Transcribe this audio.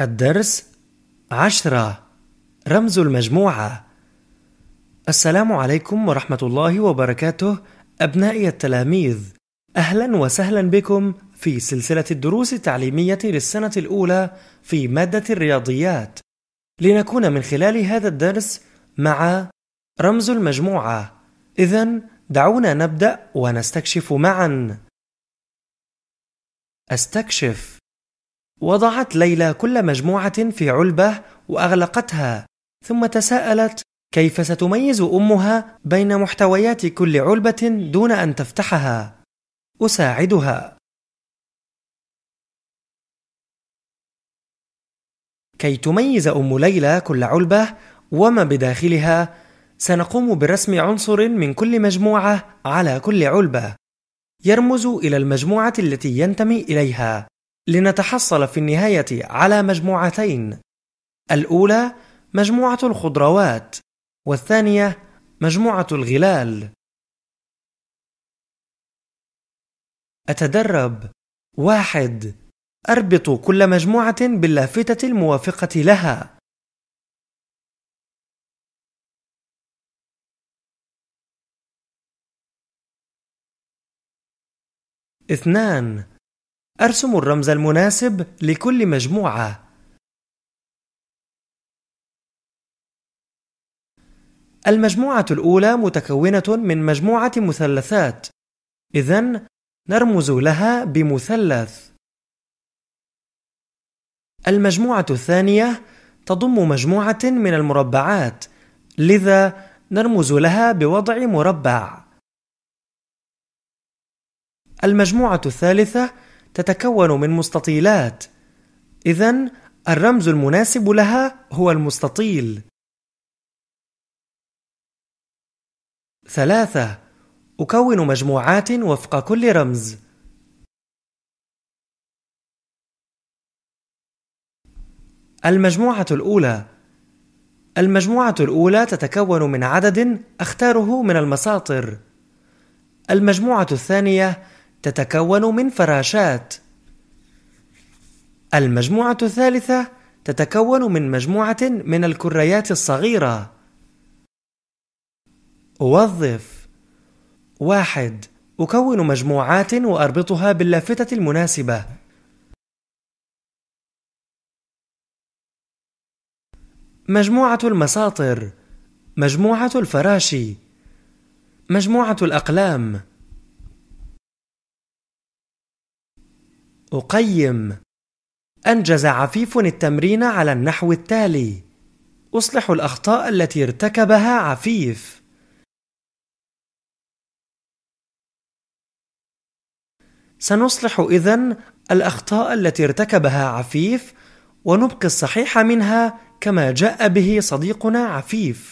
الدرس عشرة رمز المجموعة. السلام عليكم ورحمة الله وبركاته أبنائي التلاميذ. أهلا وسهلا بكم في سلسلة الدروس التعليمية للسنة الأولى في مادة الرياضيات. لنكون من خلال هذا الدرس مع رمز المجموعة. إذا دعونا نبدأ ونستكشف معا. أستكشف. وضعت ليلى كل مجموعة في علبة وأغلقتها ثم تساءلت كيف ستميز أمها بين محتويات كل علبة دون أن تفتحها؟ أساعدها. كي تميز أم ليلى كل علبة وما بداخلها سنقوم برسم عنصر من كل مجموعة على كل علبة يرمز إلى المجموعة التي ينتمي إليها. لنتحصل في النهاية على مجموعتين. الأولى مجموعة الخضروات والثانية مجموعة الغلال. أتدرب. واحد. أربط كل مجموعة باللافتة الموافقة لها. اثنان. أرسم الرمز المناسب لكل مجموعة. المجموعة الأولى متكونة من مجموعة مثلثات. إذن نرمز لها بمثلث. المجموعة الثانية تضم مجموعة من المربعات. لذا نرمز لها بوضع مربع. المجموعة الثالثة تتكون من مستطيلات. إذا الرمز المناسب لها هو المستطيل. ثلاثة أكون مجموعات وفق كل رمز. المجموعة الأولى المجموعة الأولى تتكون من عدد أختاره من المساطر. المجموعة الثانية تتكون من فراشات. المجموعة الثالثة تتكون من مجموعة من الكريات الصغيرة. وظف واحد. أكون مجموعات وأربطها باللافتة المناسبة. مجموعة المساطر. مجموعة الفراشي. مجموعة الأقلام. أقيم. أنجز عفيف التمرين على النحو التالي. أصلح الأخطاء التي ارتكبها عفيف. سنصلح إذن الأخطاء التي ارتكبها عفيف ونبقي الصحيح منها كما جاء به صديقنا عفيف.